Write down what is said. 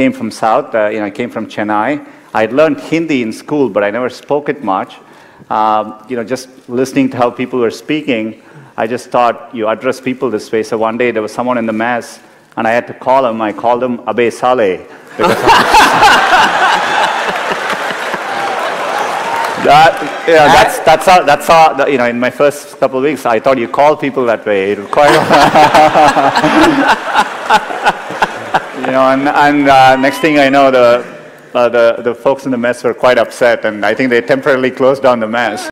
came from South. Uh, you know, I came from Chennai. I had learned Hindi in school, but I never spoke it much. Um, you know, just listening to how people were speaking, I just thought you address people this way. So one day there was someone in the mass, and I had to call him. I called him Abe Saale. That, yeah, that's, that's how, that's how, you know, in my first couple of weeks, I thought you call people that way. It required, you know, and, and uh, next thing I know, the, uh, the, the folks in the mess were quite upset, and I think they temporarily closed down the mess.